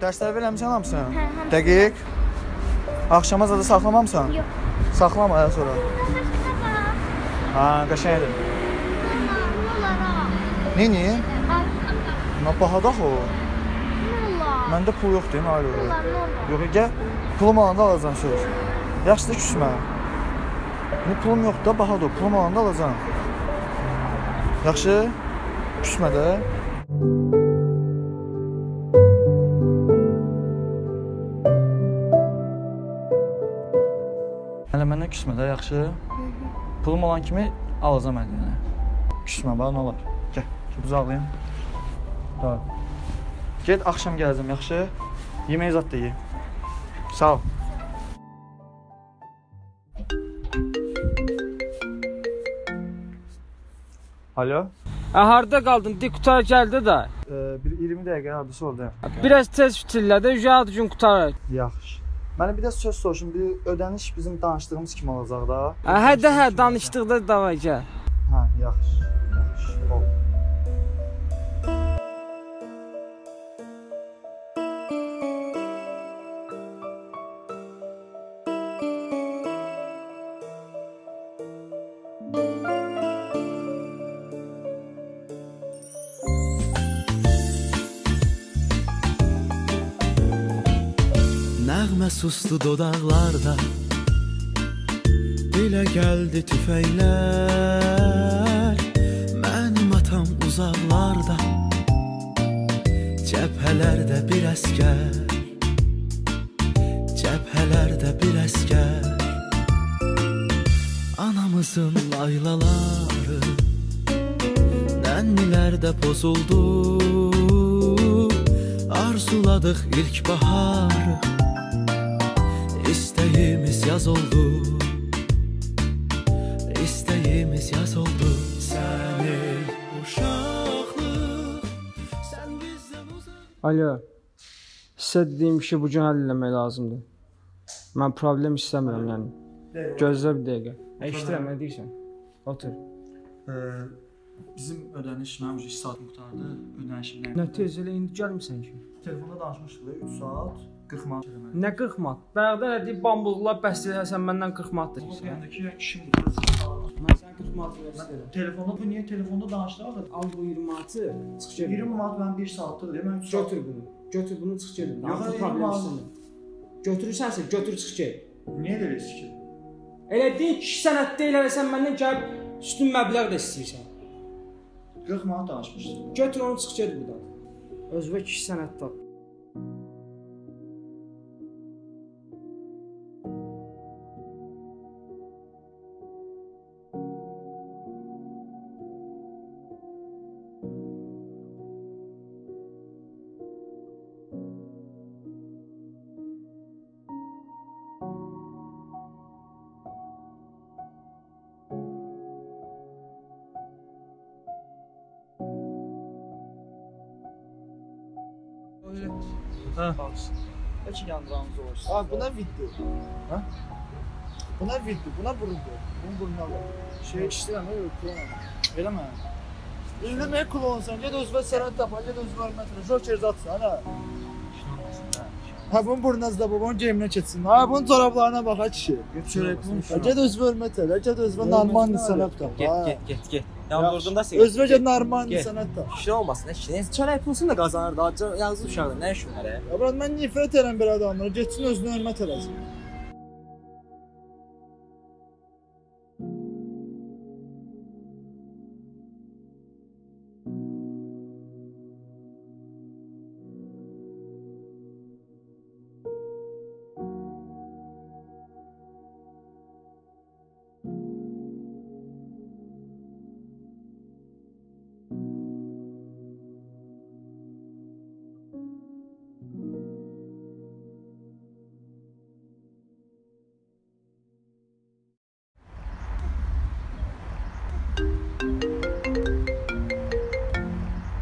Dərsləri verəmsən hamısını? Hə, hamısını. Dəqiq. Axşama zada saxlamamısan? Yox. Saxlama ya sonra. Ha, qəşəngdir. Nini? Nə bahadır axı o. Məndə pul yoxdur, nə ayrı. Yox, gəl. Pulum alanda alacağam söz. Yaxşıdır küsmə. Bu pulum yoxdur da bahadır. Pulum alanda alacağam. Yaxşı? Küsmə də. Hələ məndən küsmə də, yaxşı? Pulum olan kimi alacağam əlinə. Küsmə, bax nə olar. Gəl, ki uzaqlayım. Tamam. Get axşam gələcəm, yaxşı? Yemək zad da ye. Sağ ol. Alo. Ə, harda qaldın? Dik qutar gəldi də. Ee, bir 20 dəqiqə hardasa oradayım. Biraz tez fitillə də, yad gün qutar. Yaxşı. Mənə bir də söz soruşun. Bir ödəniş bizim danışdığımız kimi olacaq da. Hə də hə danışdıqda davay gəl. Hə, yaxşı. Nəğmə sustu dodaqlarda Dilə gəldi tüfəklər Mənim atam uzaqlarda Cəbhələrdə bir əskər Cəbhələrdə bir əskər Anamızın laylaları Nənnilərdə pozuldu Arzuladıq ilk baharı yaz oldu İstəyimiz yaz oldu Səni uşaqlıq Sən bizdən uzaq Alo. Sizə dediyim işi bu gün həll etmək lazımdır. Mən problem istəmirəm yəni. Gözlə bir dəqiqə. Eşidirəm, nə deyirsən? Otur. Ee, bizim ödəniş mənim iş saat qurtardı. Ödənişimdən. Nə tez elə indi gəlmisən ki? Telefonda danışmışdıq da 3 saat 40 manat. Nə 40 manat? Nə deyib bambuqlar bəsləyə sən məndən 40 manat istəyirsən. yandakı işim qurtardı. Mən sənə 40 manat verəcəm. Telefonda bu niyə telefonda danışdıq da Al bu 20 manatı, çıx get. 20 manat mən 1 saatdır. Mən 3 saat Götür bunu. Götür bunu çıx get. Yox, problem. Götürürsənsə götür çıx get. niyə elə risk? Elə deyil kişi sənətdə eləsən məndən gəlib üstün məbləğ də istəyirsən. 40 manat danışmışdıq. Götür onu çıx get burdan. Özbək kişi sənətdə. Ha. Açılan Ramza olsun. Abi buna bitti. Ha? Buna bitti, buna burundu. Bunun burnuna bak. Şey işte ama yok, kullanamam. Öyle mi? İldirmeye kullansan, ya da özver saran tapan, ya da özver metre. Jokeriz şey atsan ha. Ha bunun burnazda bu, bunun gemine çetsin. Ha bunun çoraplarına bak ha kişi. Götürerek bunu. Gel özver metre, gel özver normal insan yap Git git git git. Yan Yaxşı. vurdun da sən. Özbe gel normal sənət tapa. İşin olmasın nə işin. Çörək pulsunu da qazanır da. Yazıq uşaqlar nə işin var? Ya bırak mən nifrət edirəm belə adamlara. Getsin özünə hörmət eləsin.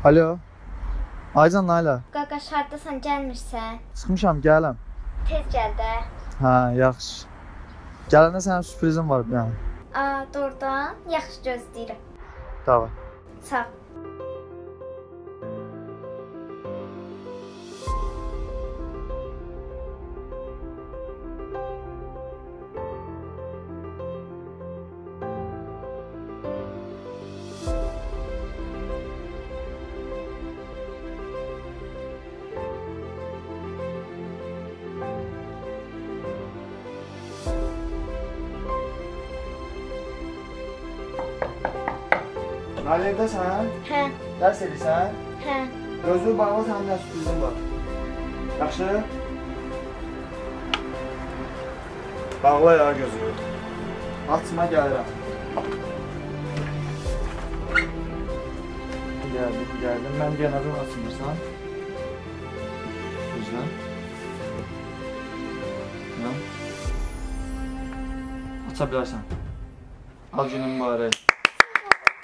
Alo. Aycan Nayla. Qaqaş hardasan gəlmirsən? Çıxmışam, gələm. Tez gəl də. Hə, yaxşı. Gələndə sənin sürprizim var bir dənə. A, doğrudan yaxşı gözləyirəm. Davay. Sağ. ol. Nailə evdəsən? Hə, Dərs edirsən? hə. Gözünü bağla, sənin nə sürprizin var. Yaxşı? Bağla ya gözünü. Açma gəlirəm. Gəldim, gəldim. Mən deyənədən açmırsan. Gözlə. Aça bilərsən. Al günün mübarək.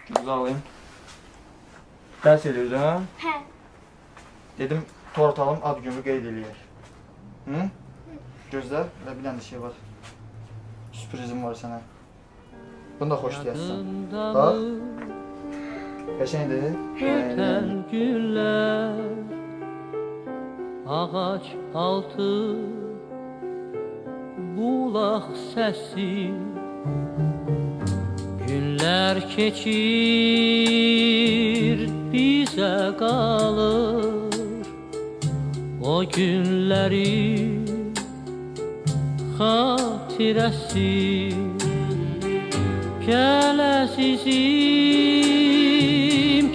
Gözü alayım. Dərs edirsən? Hə. Dedim tort alım, ad günü qeyd eləyək. Hı? Gözlə, elə bir dənə şey var. Sürprizim var sənə. Bunu da xoş deyəsən. Bax. Qəşəngdir. Öten günler Ağac altı Bulaq səsi Günlər keçir Bizə qalır O günləri Xatirəsi. Gəl əzizim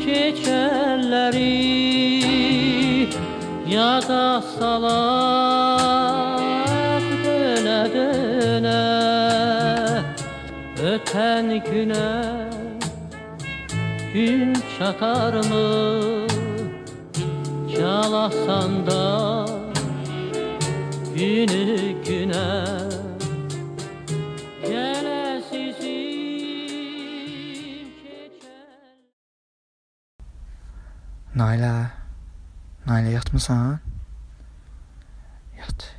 keçərləri Yada salaq öten güne Gün çatar mı çalasan da Günü güne Nailə, Nailə yatmısan? Yat.